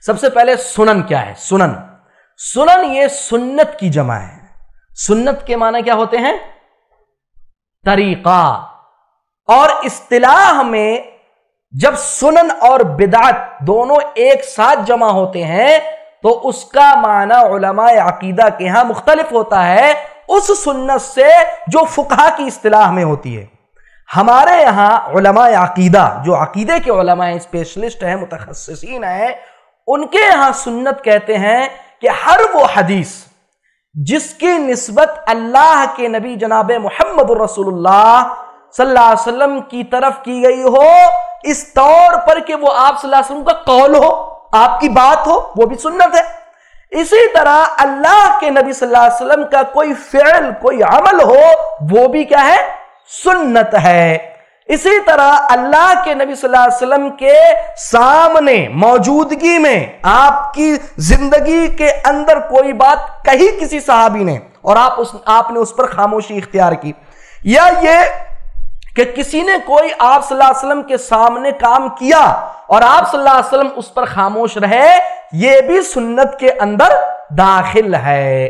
سب سے پہلے سنن کیا ہے؟ سنن۔ سنن یہ سنت کی جمع ہے۔ سنت کے معنی کیا ہوتے ہیں؟ طریقہ۔ اور اصطلاح میں جب سنن اور بدعت دونوں ایک ساتھ جمع ہوتے ہیں، تو اس کا معنی علماء عقیدہ کے ہاں مختلف ہوتا ہے۔ اس سنت سے جو فقہ کی اصطلاح میں ہوتی ہے۔ ہمارے یہاں علماء عقیدہ، جو عقیدے کے علماء اسپیشلسٹ ہیں، متخصصین ہیں ان کے یہاں سنت کہتے ہیں کہ ہر وہ حدیث جس کی نسبت اللہ کے نبی جناب محمد الرسول اللہ صلی اللہ علیہ وسلم کی طرف کی گئی ہو، اس طور پر کہ وہ آپ صلی اللہ علیہ وسلم کا قول ہو، آپ کی بات ہو، وہ بھی سنت ہے۔ اسی طرح اللہ کے نبی صلی اللہ علیہ وسلم کا کوئی فعل، کوئی عمل ہو، وہ بھی کیا ہے؟ سنت ہے۔ اسی طرح اللہ کے نبی صلی اللہ علیہ وسلم کے سامنے موجودگی میں آپ کی زندگی کے اندر کوئی بات کہی کسی صحابی نے اور آپ اس آپ نے اس پر خاموشی اختیار کی یا یہ کہ کسی نے کوئی آپ صلی اللہ علیہ وسلم کے سامنے کام کیا اور آپ صلی اللہ علیہ وسلم اس پر خاموش رہے، یہ بھی سنت کے اندر داخل ہے۔